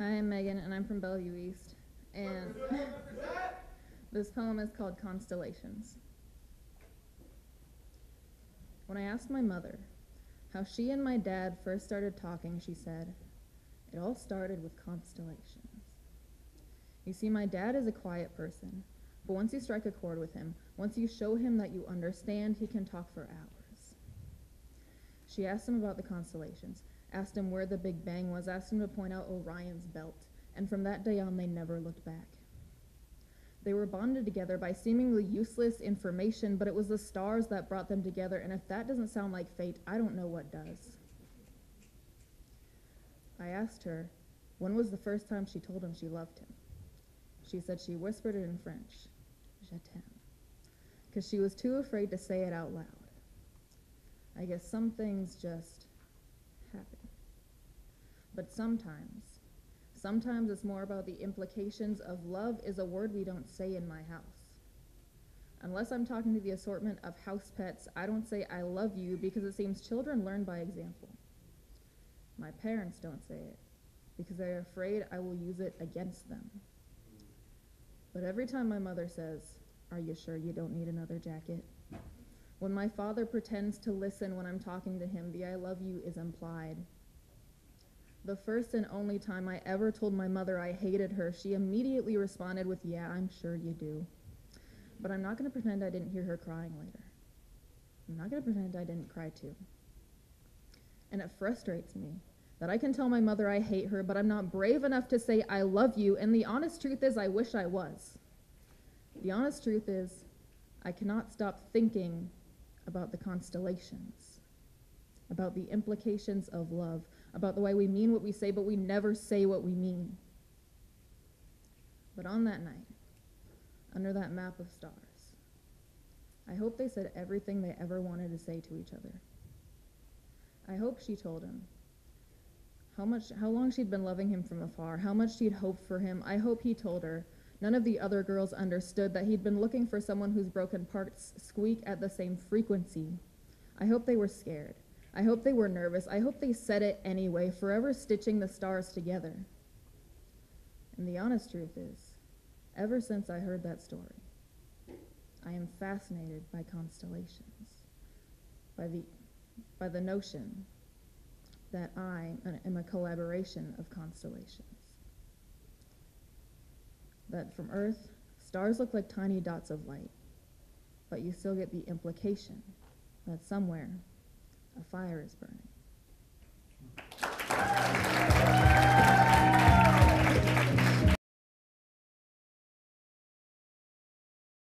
Hi, I'm Megan, and I'm from Bellevue East. And this poem is called Constellations. When I asked my mother how she and my dad first started talking, she said, It all started with constellations. You see, my dad is a quiet person, but once you strike a chord with him, once you show him that you understand, he can talk for hours. She asked him about the constellations, asked him where the Big Bang was, asked him to point out Orion's belt, and from that day on they never looked back. They were bonded together by seemingly useless information, but it was the stars that brought them together, and if that doesn't sound like fate, I don't know what does. I asked her, when was the first time she told him she loved him? She said she whispered it in French, Je t'aime, because she was too afraid to say it out loud. I guess some things just happen. But sometimes, sometimes it's more about the implications of love is a word we don't say in my house. Unless I'm talking to the assortment of house pets, I don't say I love you because it seems children learn by example. My parents don't say it because they're afraid I will use it against them. But every time my mother says, Are you sure you don't need another jacket? When my father pretends to listen when I'm talking to him, the I love you is implied. The first and only time I ever told my mother I hated her, she immediately responded with, Yeah, I'm sure you do. But I'm not going to pretend I didn't hear her crying later. I'm not going to pretend I didn't cry too. And it frustrates me that I can tell my mother I hate her, but I'm not brave enough to say I love you, and the honest truth is I wish I was. The honest truth is I cannot stop thinking about the constellations, about the implications of love, about the way we mean what we say, but we never say what we mean. But on that night, under that map of stars, I hope they said everything they ever wanted to say to each other. I hope she told him how much how long she'd been loving him from afar, how much she'd hoped for him. I hope he told her. None of the other girls understood that he'd been looking for someone whose broken parts squeak at the same frequency. I hope they were scared. I hope they were nervous. I hope they said it anyway, forever stitching the stars together. And the honest truth is, ever since I heard that story, I am fascinated by constellations, by the, by the notion that I am a collaboration of constellations. That from Earth, stars look like tiny dots of light, but you still get the implication that somewhere a fire is burning.